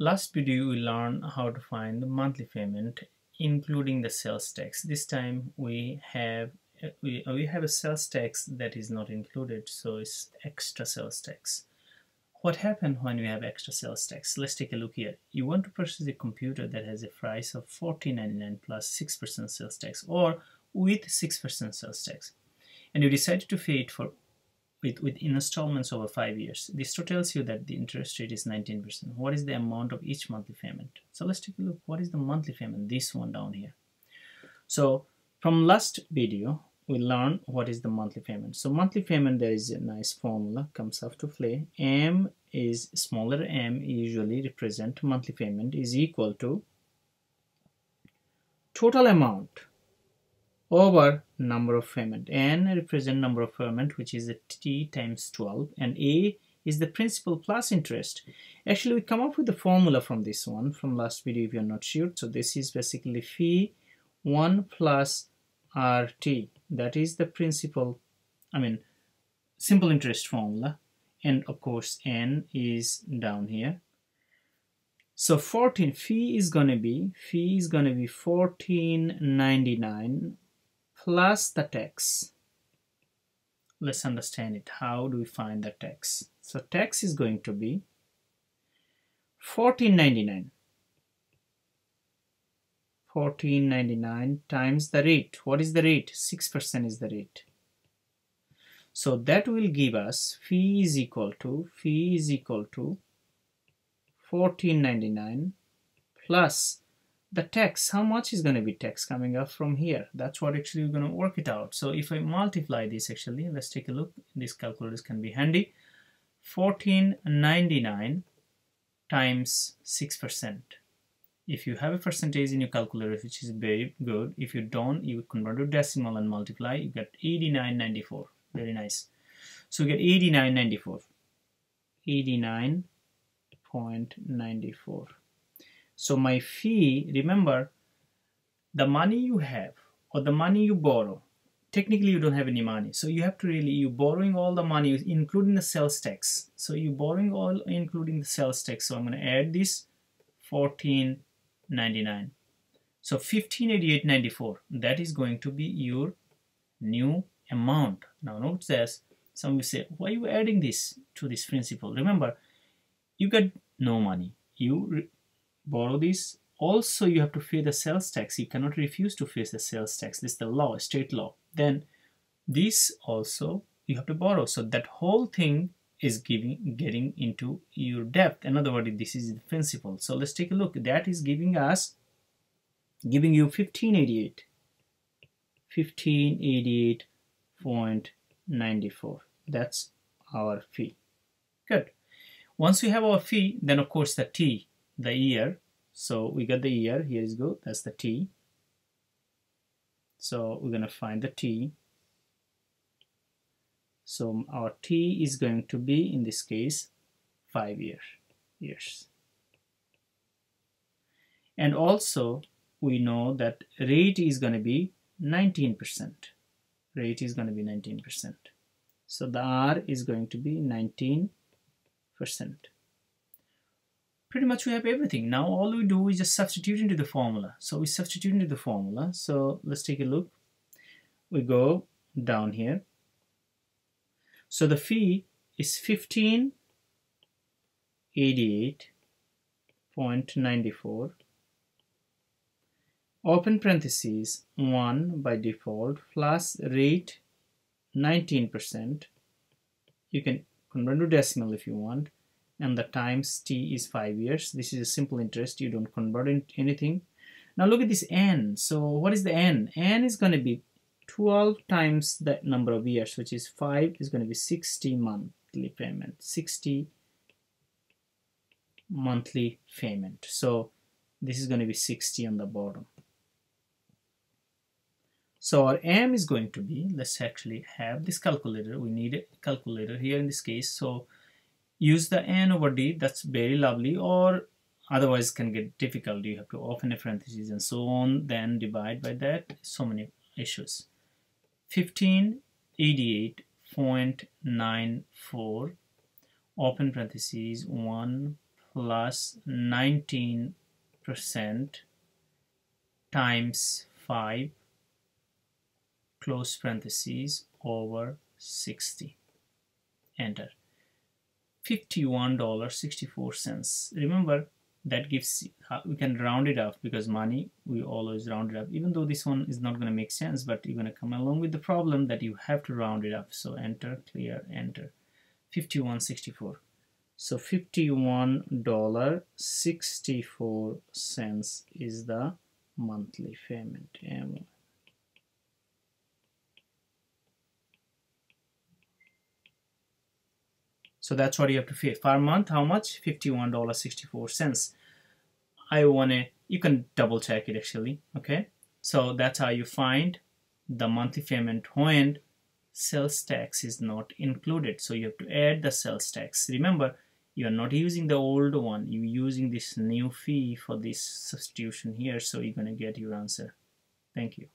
Last video we learned how to find the monthly payment including the sales tax. This time we have we, we have a sales tax that is not included so it's extra sales tax. What happens when we have extra sales tax? Let's take a look here. You want to purchase a computer that has a price of $14.99 plus 6% sales tax or with 6% sales tax and you decided to pay it for with, with installments over five years. This tells you that the interest rate is 19%. What is the amount of each monthly payment? So let's take a look. What is the monthly payment? This one down here. So from last video, we learned what is the monthly payment. So monthly payment, there is a nice formula comes up to play. M is smaller m usually represent monthly payment is equal to total amount over number of payment n represent number of payment which is t times 12 and a is the principal plus interest. Actually we come up with the formula from this one from last video if you're not sure. So this is basically phi 1 plus rt that is the principal I mean simple interest formula. And of course n is down here. So 14 phi is gonna be phi is gonna be 14.99 plus the tax. Let's understand it. How do we find the tax? So tax is going to be 14.99. 14.99 times the rate. What is the rate? 6% is the rate. So that will give us phi is equal to phi is equal to 14.99 plus the tax how much is going to be tax coming up from here? That's what actually we're going to work it out. So if I multiply this actually let's take a look. This calculators can be handy. 1499 times 6% if you have a percentage in your calculator which is very good if you don't you convert to decimal and multiply you get 8994 very nice. So you get 8994 89.94 so my fee, remember, the money you have or the money you borrow, technically you don't have any money. So you have to really, you borrowing all the money, including the sales tax. So you borrowing all, including the sales tax. So I'm going to add this 14.99. So 1588.94, that is going to be your new amount. Now note this, some will say, why are you adding this to this principal? Remember, you get no money. You borrow this. Also, you have to pay the sales tax. You cannot refuse to pay the sales tax. This is the law, state law. Then this also you have to borrow. So that whole thing is giving getting into your debt. In other words, this is the principal. So let's take a look. That is giving us giving you 1588. 1588.94. That's our fee. Good. Once we have our fee, then of course the t the year. So we got the year. Here is good. That's the t. So we're to find the t. So our t is going to be in this case five year years. And also we know that rate is going to be 19% rate is going to be 19% so the R is going to be 19% pretty much we have everything. Now all we do is just substitute into the formula. So we substitute into the formula. So let's take a look. We go down here. So the fee is 1588.94 open parentheses 1 by default plus rate 19% you can convert to decimal if you want and the times t is 5 years. This is a simple interest. You don't convert into anything. Now look at this n. So what is the n? n is going to be 12 times the number of years, which is 5, is going to be 60 monthly payment. 60 monthly payment. So this is going to be 60 on the bottom. So our m is going to be, let's actually have this calculator. We need a calculator here in this case. So use the n over d that's very lovely or otherwise can get difficult. You have to open a parenthesis and so on then divide by that. So many issues. 1588.94 open parentheses 1 plus 19 percent times 5 close parentheses over 60 enter $51.64 remember that gives uh, we can round it up because money we always round it up. Even though this one is not going to make sense but you're going to come along with the problem that you have to round it up. So enter clear enter. 51.64 so $51.64 is the monthly payment So that's what you have to pay. Per month, how much? $51.64. I want to, you can double check it actually, okay? So that's how you find the monthly payment when sales tax is not included. So you have to add the sales tax. Remember, you are not using the old one. You're using this new fee for this substitution here. So you're going to get your answer. Thank you.